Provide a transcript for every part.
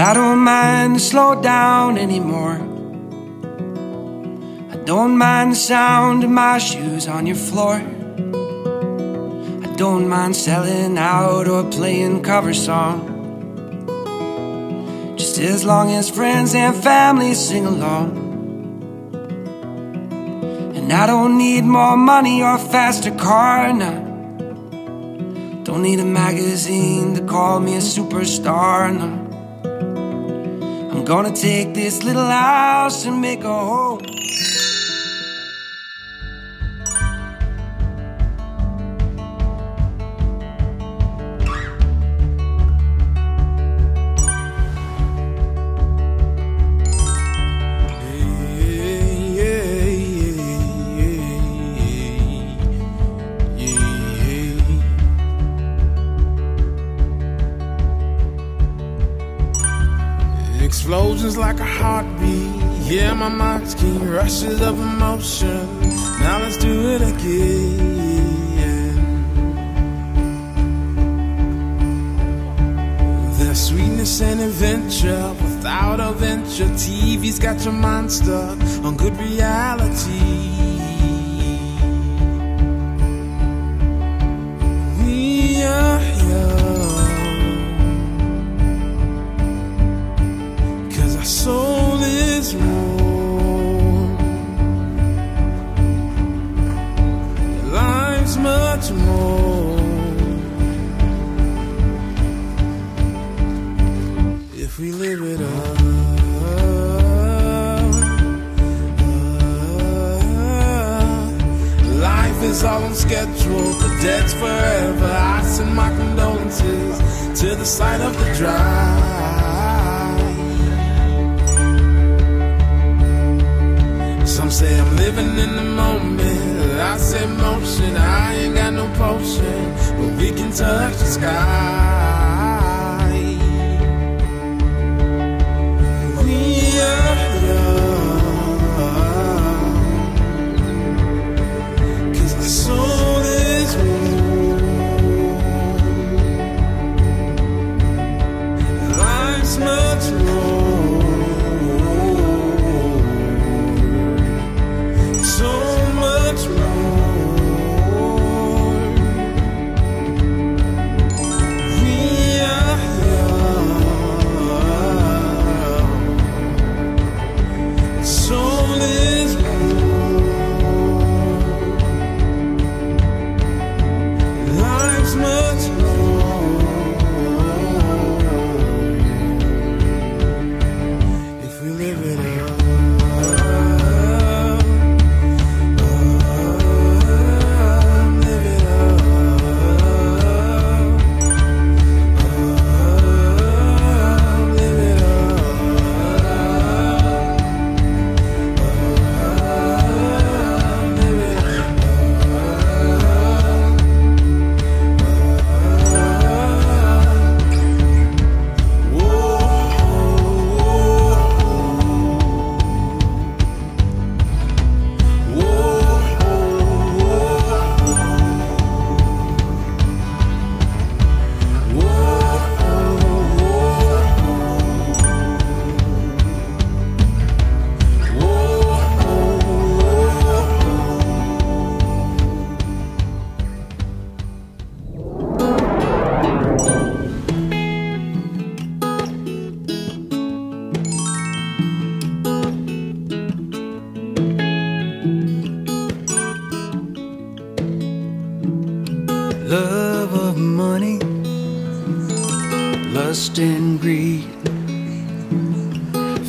I don't mind to slow down anymore. I don't mind the sound of my shoes on your floor. I don't mind selling out or playing cover song. Just as long as friends and family sing along. And I don't need more money or faster car now. Don't need a magazine to call me a superstar, no. Gonna take this little house and make a home. Like a heartbeat. Yeah, my mind's key rushes of emotion. Now let's do it again. There's sweetness and adventure without a venture. TV's got your mind stuck on good reality. We live it up. Life is all on schedule, dead's forever. I send my condolences to the side of the drive. Some say I'm living in the moment. I say motion, I ain't got no potion, but we can touch the sky.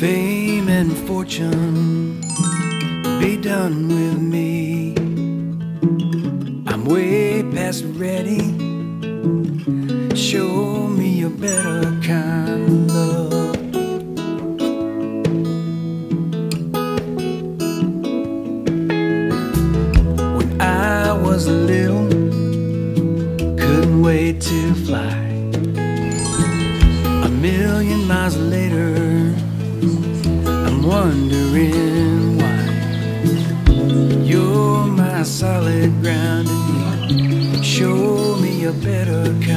Fame and fortune, be done with me. I'm way past ready. Show me a better kind solid ground, you. Show me a better kind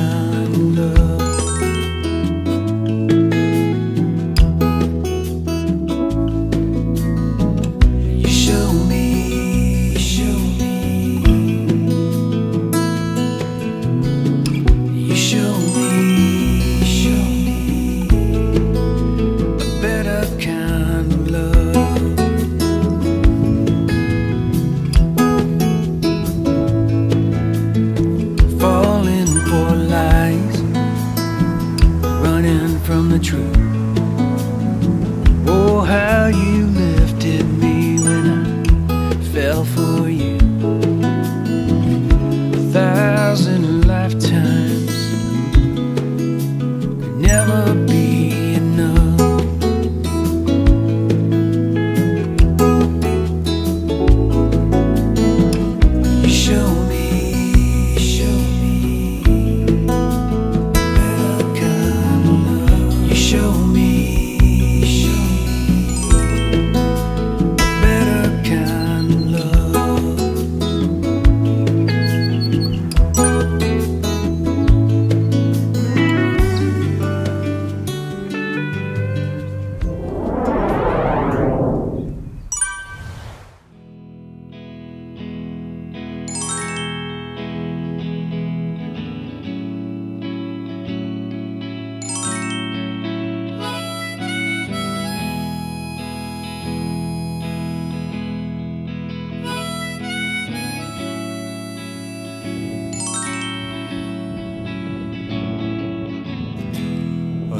are you.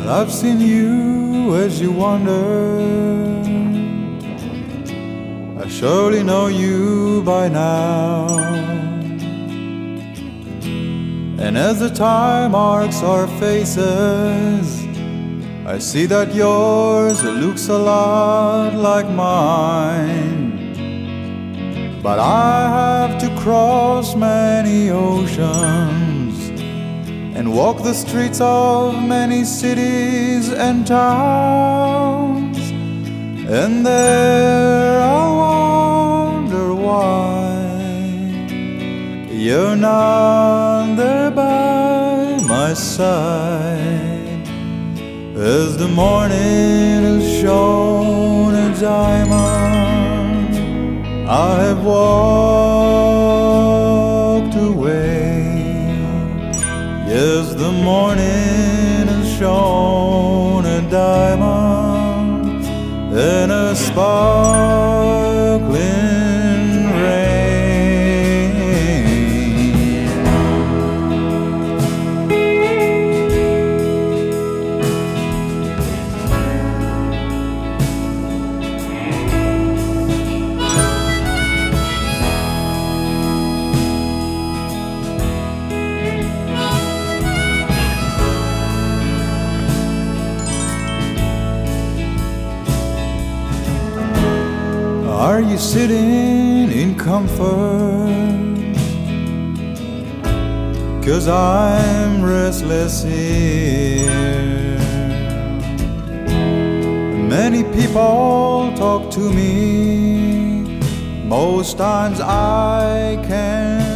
I've seen you as you wander. I surely know you by now. And as the time marks our faces, I see that yours looks a lot like mine. But I have to cross many oceans and walk the streets of many cities and towns. And there I wonder why you're not there by my side. As the morning is shown a diamond, I have walked the morning Sitting in comfort? Cause I'm restless here. Many people talk to me, most times I can't